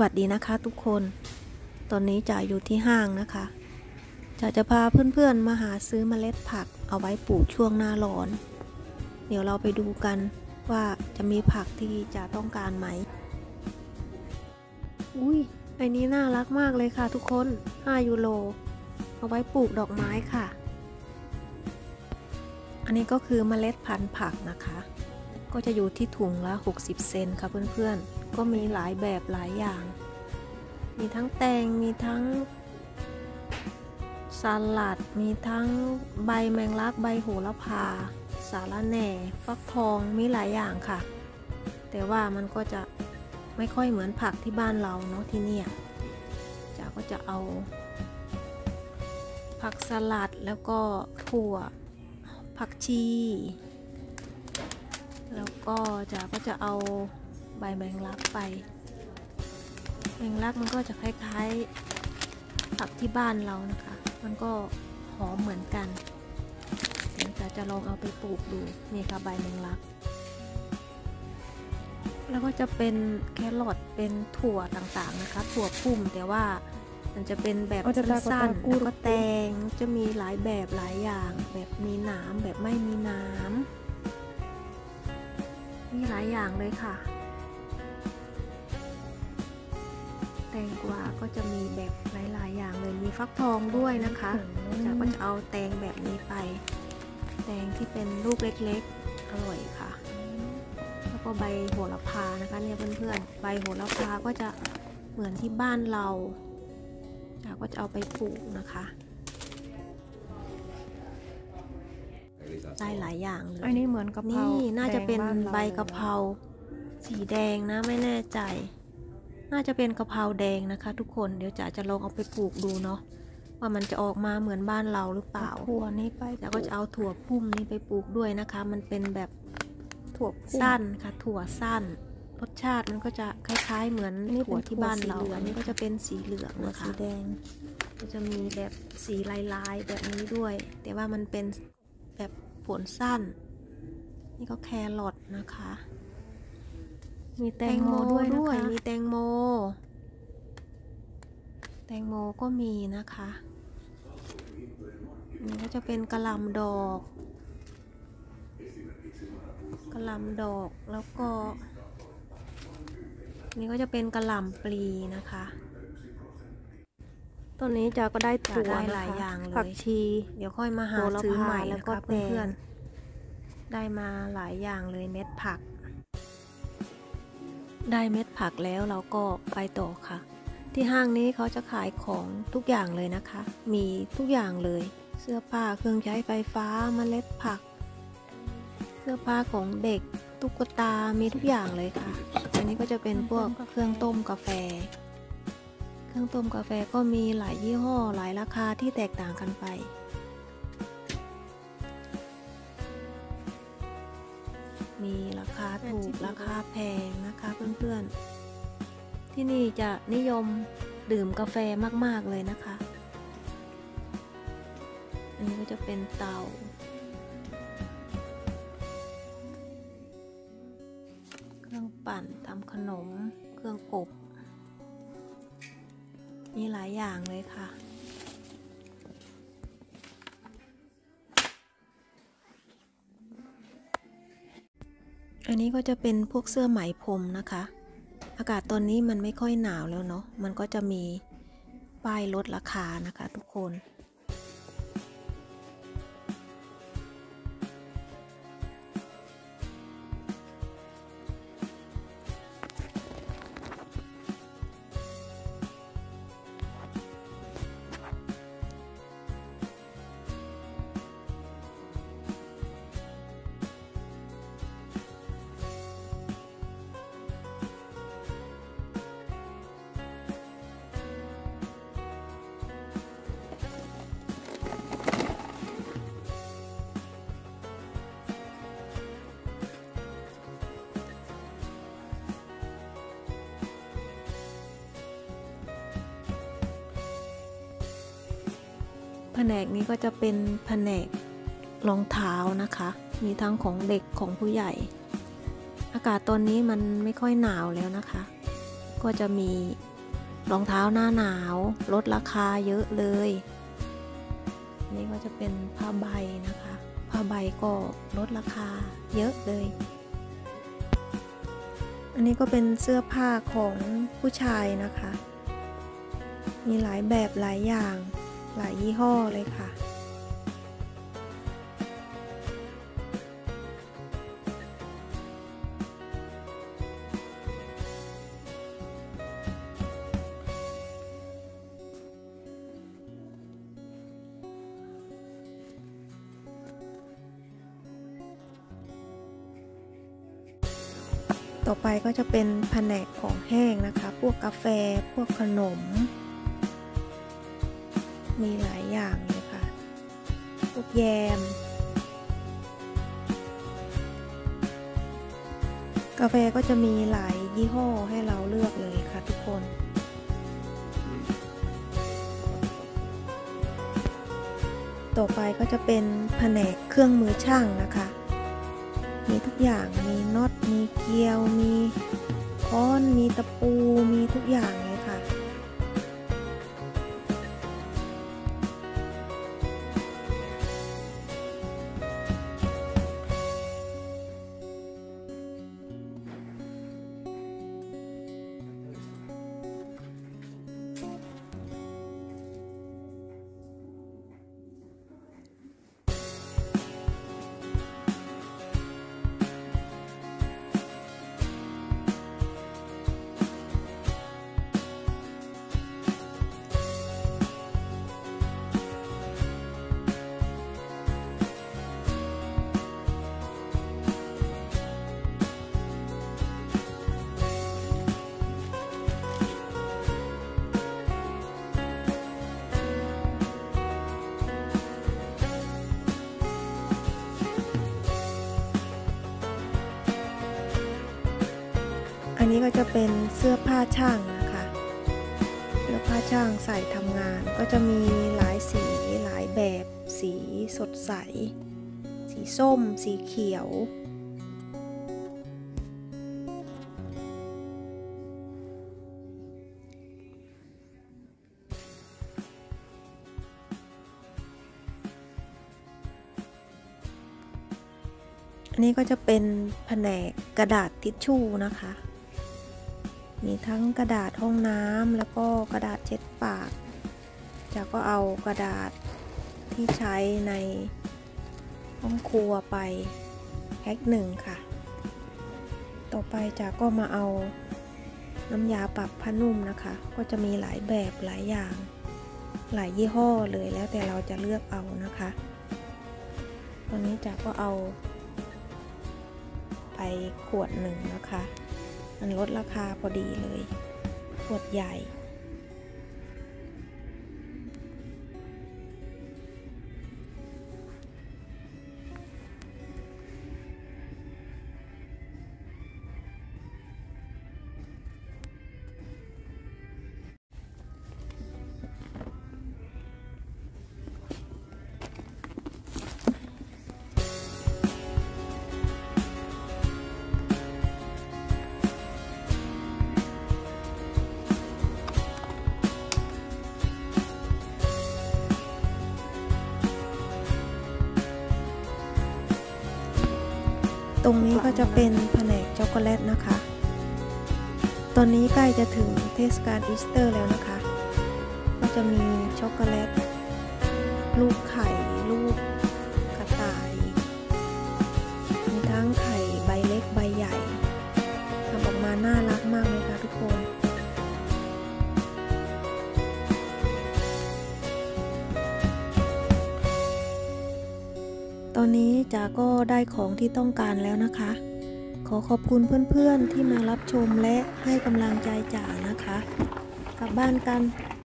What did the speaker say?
วัสดีนะคะทุกคน ตอนนี้จ๋าอยู่ที่ห้างนะคะจ๋าจะพาเพื่อนๆมาหาซื้อเมล็ดผักเอาไว้ปลูกช่วงหน้าร้อน เดี๋ยวเราไปดูกันว่าจะมีผักที่จ๋าต้องการไหม อุ้ยไอ้นี้น่ารักมากเลยค่ะทุกคน 5 ยูโร เอาไว้ปลูกดอกไม้ค่ะ อันนี้ก็คือเมล็ดพันธุ์ผักนะคะ ก็จะอยู่ที่ถุงละ 60 เซนค่ะเพื่อนๆ ก็มีหลายแบบหลายอย่าง มีทั้งแตง มีทั้งสลัด มีทั้งใบแมงลัก ใบโหระพา สาระแหน่ ฟักทอง มีหลายอย่างค่ะ แต่ว่ามันก็จะไม่ค่อยเหมือนผักที่บ้านเราเนาะที่นี่จ๋าก็จะเอา ผักสลัดแล้วก็ถั่ว ผักชี แล้วก็จ๋าก็จะเอา ใบแมงลักไป แมงลักมันก็จะคล้ายๆผักที่บ้านเรานะคะ มันก็หอมเหมือนกันเดี๋ยวจ๋าจะลองเอาไปปลูกดูนี่ค่ะใบแมงลัก แล้วก็จะเป็นแครอทเป็นถั่วต่างๆนะคะ ถั่วพุ่มแต่ว่ามันจะเป็นแบบเอาจะตากสั้นตาๆกูแล้วก็แตงจะมีหลายแบบหลายอย่าง แบบมีหนามแบบไม่มีหนามมีหลายอย่างเลยค่ะ งกวาก็จะมีแบบหลาย ๆ อย่างเลยมีฟักทองด้วยนะคะจากก็จะเอาแตงแบบนี้ไป แตงที่เป็นลูกเล็ก ๆ อร่อยค่ะ แล้วก็ใบโหระพานะคะเนี่ยเพื่อน ๆ ใบโหระพาก็จะเหมือนที่บ้านเราจากก็จะเอาไปปลูกนะคะได้หลายอย่างเลยอันนี้เหมือนกะเพรา นี่น่าจะเป็นแดงบ้านเราใบกะเพราสีแดงนะไม่แน่ใจ น่าจะเป็นกะเพราแดงนะคะ ทุกคนเดี๋ยวจ๋าจะลองเอาไปปลูกดูเนาะว่ามันจะออกมาเหมือนบ้านเราหรือเปล่าถั่วนี้ไปจ๋าก็จะเอาถั่วพุ่มนี้ไปปลูกด้วยนะคะ มันเป็นแบบถั่วพุ่มสั้นค่ะ ถั่วสั้น รสชาติมันก็จะคล้าย ๆ เหมือนอันนี้ถั่วเป็นที่บ้านเราถั่วสีเหลืองอันนี้ก็จะเป็นสีเหลืองถั่วนะคะสีแดงก็จะมีแบบสีลายๆแบบนี้ด้วย แต่ว่ามันเป็นแบบผลสั้น นี่ก็แครอทนะคะ มีแตงโมด้วยนะคะมีแตงโม แตงโมก็มีนะคะนี่ก็จะเป็นกระหลำดอกกระหลำดอกแล้วก็ นี่ก็จะเป็นกระหล่ำปลีนะคะต้นนี้จะก็ได้ถั่วได้หลายนะคะอย่างเลยผักชี เดี๋ยวค่อยมาหาโหระซื้อพาใหม่แล้แล้ววก็ก็แตงเพื่อนๆได้มาหลายอย่างเลยเม็ดผัก ได้เม็ดผักแล้วเราก็ไปต่อค่ะ ที่ห้างนี้เขาจะขายของทุกอย่างเลยนะคะ มีทุกอย่างเลย เสื้อผ้าเครื่องใช้ไฟฟ้าเมล็ดผัก เสื้อผ้าของเด็กตุ๊กตา มีทุกอย่างเลยค่ะ อันนี้ก็จะเป็นพวกเครื่องต้มกาแฟ เครื่องต้มกาแฟก็มีหลายยี่ห้อหลายราคาที่แตกต่างกันไป มีราคาถูกราคาแพงนะคะเพื่อนๆ ที่นี่จะนิยมดื่มกาแฟมากๆเลยนะคะ อันนี้ก็จะเป็นเตา เครื่องปั่นทำขนม เครื่องอบ มีหลายอย่างเลยค่ะ อันนี้ก็จะเป็นพวกเสื้อไหมพรมนะคะ อากาศตอนนี้มันไม่ค่อยหนาวแล้วเนาะ มันก็จะมีป้ายลดราคานะคะทุกคน ผนกนี้ก็จะเป็นแผนกรองเท้านะคะ มีทั้งของเด็กของผู้ใหญ่ อากาศตอนนี้มันไม่ค่อยหนาวแล้วนะคะ ก็จะมีรองเท้าหน้าหนาว ลดราคาเยอะเลย นี่ก็จะเป็นผ้าใบนะคะ ผ้าใบก็ลดราคาเยอะเลย อันนี้ก็เป็นเสื้อผ้าของผู้ชายนะคะ มีหลายแบบหลายอย่าง หลายยี่ห้อเลยค่ะ ต่อไปก็จะเป็นแผนกของแห้งนะคะ พวกกาแฟ พวกขนม มีหลายอย่างเลยค่ะ พวกแยม กาแฟก็จะมีหลายยี่ห้อให้เราเลือกเลยค่ะทุกคนต่อไปก็จะเป็นแผนกเครื่องมือช่างนะคะ มีทุกอย่าง มีน็อต มีเกลียว มีค้อน มีตะปู มีทุกอย่าง อันนี้ก็จะเป็นเสื้อผ้าช่างนะคะเสื้อผ้าช่างใส่ทำงาน ก็จะมีหลายสีหลายแบบ สีสดใส สีส้ม สีเขียว อันนี้ก็จะเป็นแผนกกระดาษทิชชู่นะคะ มีทั้งกระดาษห้องน้ำแล้วก็กระดาษเช็ดปากจากก็เอากระดาษที่ใช้ในห้องครัวไปแพ็คหนึ่งค่ะ ต่อไปจากก็มาเอาน้ำยาปรับผ้านุ่มนะคะ ก็จะมีหลายแบบหลายอย่าง หลายยี่ห้อเลยแล้วแต่เราจะเลือกเอานะคะ ตอนนี้จากก็เอาไปขวดหนึ่งนะคะ มันลดราคาพอดีเลย ขวดใหญ่ ตรงนี้ก็จะเป็นแผนกช็อกโกแลตนะคะ ตอนนี้ใกล้จะถึงเทศกาลอีสเตอร์แล้วนะคะ ก็จะมีช็อกโกแลตลูกไข่ ตอนนี้จ๋าก็ได้ของที่ต้องการแล้วนะคะ ขอขอบคุณเพื่อนๆที่มารับชมและให้กำลังใจจ๋านะคะ กลับบ้านกัน